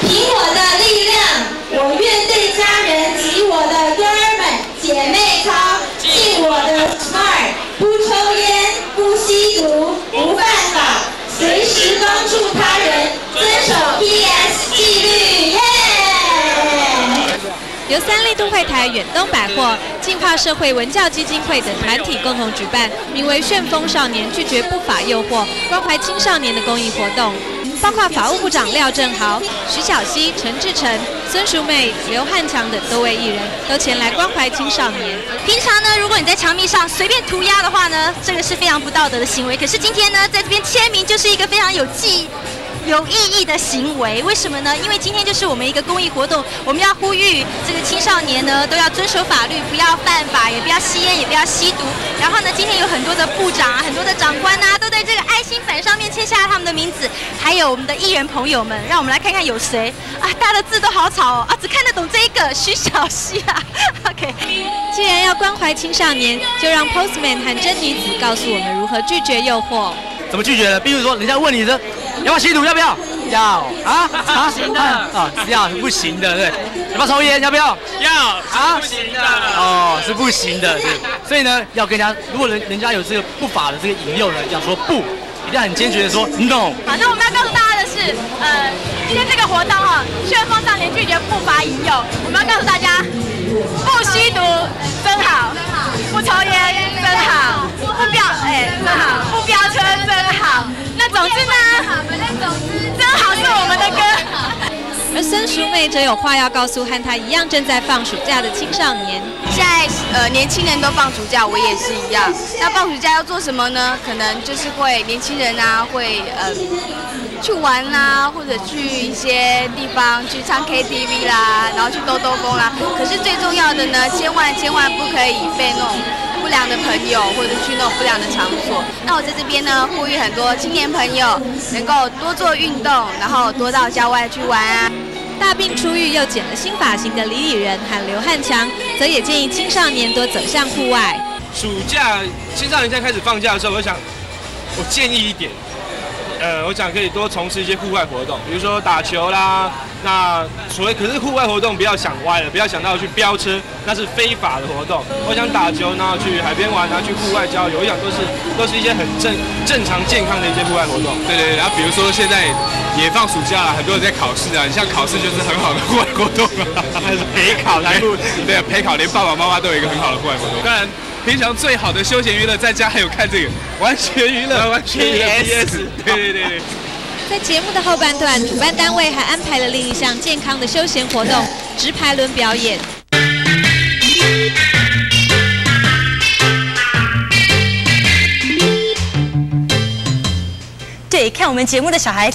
凭我的力量，我愿对家人及我的哥儿们姐妹操，尽我的 smart，不抽烟，不吸毒，不犯法，随时帮助他人，遵守 p 由三立都会台、远东百货、进化社会文教基金会等团体共同举办，名为“旋风少年拒绝不法诱惑，关怀青少年”的公益活动。包括法务部长廖正豪、徐小溪、陈志成、孙淑美、刘汉强等多位艺人都前来关怀青少年。平常呢，如果你在墙壁上随便涂鸦的话呢，这个是非常不道德的行为。可是今天呢，在这边签名就是一个非常有记忆。有意义的行为，为什么呢？因为今天就是我们一个公益活动，我们要呼吁这个少年呢都要遵守法律，不要犯法，也不要吸烟，也不要吸毒。然后呢，今天有很多的部长啊，很多的长官呐，都在这个爱心板上面签下了他们的名字，还有我们的艺人朋友们，让我们来看看有谁啊？大家的字都好吵哦，啊，只看得懂这一个徐小溪啊。OK，既然要关怀青少年，就让 Postman 和真女子告诉我们如何拒绝诱惑。怎么拒绝呢？比如说，人家问你的。要不要吸毒？要不要？要啊啊！行的啊，要不行的，对。要不要抽烟？要不要？要啊，不行的哦，是不行的，对。所以呢，要跟人家，如果人人家有这个不法的这个引诱呢，要说不，一定要很坚决的说 no。好，那我们要告诉大家的是，呃，今天这个活动哈，旋风少年拒绝不法引诱，我们要告诉大家，不吸毒真好，不抽烟真好，不飙哎真好，不飙车真好。那总之呢，孙淑妹则有话要告诉和他一样正在放暑假的青少年。现在呃年轻人都放暑假，我也是一样。那放暑假要做什么呢？可能就是会年轻人啊会呃去玩啦，或者去一些地方去唱 KTV 啦，然后去兜兜风啦。可是最重要的呢，千万千万不可以被那种。不良的朋友，或者去那种不良的场所。那我在这边呢，呼吁很多青年朋友能够多做运动，然后多到郊外去玩啊。大病初愈又剪了新发型的李李仁和刘汉强，则也建议青少年多走向户外。暑假青少年现在开始放假的时候，我想，我建议一点。呃，我想可以多从事一些户外活动，比如说打球啦。那所谓可是户外活动，不要想歪了，不要想到去飙车，那是非法的活动。我想打球，然后去海边玩，然后去户外郊游，我想都是都是一些很正正常健康的一些户外活动。对对对。然后比如说现在也放暑假了，很多人在考试啊，你像考试就是很好的户外活动啊，还是陪考来对陪考，连爸爸妈妈都有一个很好的户外活动。当然。平常最好的休闲娱乐，在家还有看这个完全娱乐，完全娱乐 PS，对对对对。在节目的后半段，主办单位还安排了另一项健康的休闲活动——直排轮表演。对，看我们节目的小孩。